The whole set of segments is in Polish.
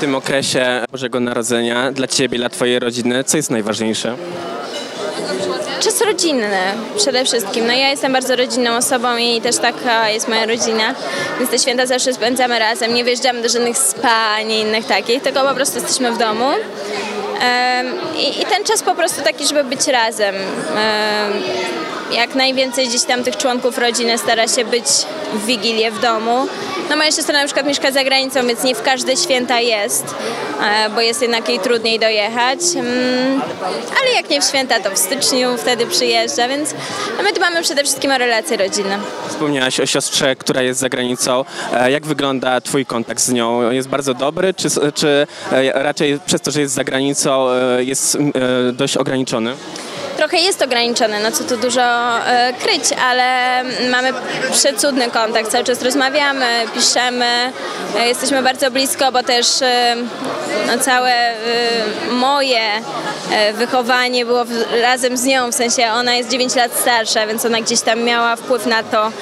tym okresie Bożego Narodzenia dla Ciebie, dla Twojej rodziny, co jest najważniejsze? Czas rodzinny przede wszystkim. No ja jestem bardzo rodzinną osobą i też taka jest moja rodzina, więc te święta zawsze spędzamy razem. Nie wyjeżdżamy do żadnych spa, ani innych takich, tylko po prostu jesteśmy w domu. I, I ten czas po prostu taki, żeby być razem. Jak najwięcej gdzieś tam tych członków rodziny stara się być w Wigilię w domu. No moja siostra na przykład mieszka za granicą, więc nie w każde święta jest, e, bo jest jednak jej trudniej dojechać. Mm, Ale jak nie w święta, to w styczniu wtedy przyjeżdża, więc my tu mamy przede wszystkim o relacje rodzinne. Wspomniałaś o siostrze, która jest za granicą. E, Jak wygląda Twój kontakt z nią? Jest bardzo dobry, czy, czy e, raczej przez to, że jest za granicą, jest dość ograniczony? Trochę jest ograniczone, no co tu dużo e, kryć, ale mamy przecudny kontakt, cały czas rozmawiamy, piszemy, e, jesteśmy bardzo blisko, bo też e, no, całe e, moje e, wychowanie było w, razem z nią, w sensie ona jest 9 lat starsza, więc ona gdzieś tam miała wpływ na to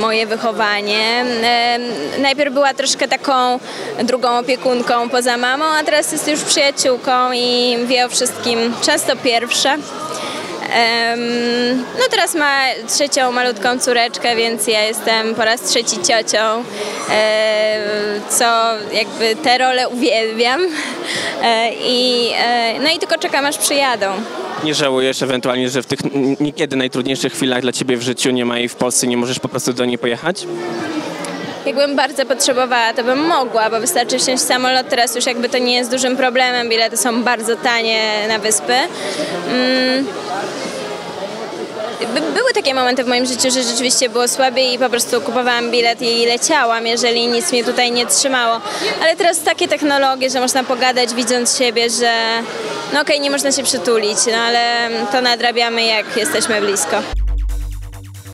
moje wychowanie. Em, najpierw była troszkę taką drugą opiekunką poza mamą, a teraz jest już przyjaciółką i wie o wszystkim, często pierwsza. No teraz ma trzecią malutką córeczkę, więc ja jestem po raz trzeci ciocią, e, co jakby tę rolę uwielbiam E, i e, no i tylko czekam aż przyjadą. Nie żałujesz ewentualnie, że w tych niekiedy najtrudniejszych chwilach dla Ciebie w życiu nie ma jej w Polsce, nie możesz po prostu do niej pojechać? Jakbym bardzo potrzebowała, to bym mogła, bo wystarczy wsiąść samolot, teraz już jakby to nie jest dużym problemem, bilety są bardzo tanie na wyspy. Mm. By- Były takie momenty w moim życiu, że rzeczywiście było słabiej i po prostu kupowałam bilet i leciałam, jeżeli nic mnie tutaj nie trzymało. Ale teraz takie technologie, że można pogadać widząc siebie, że no okej, nie można się przytulić, no ale to nadrabiamy jak jesteśmy blisko.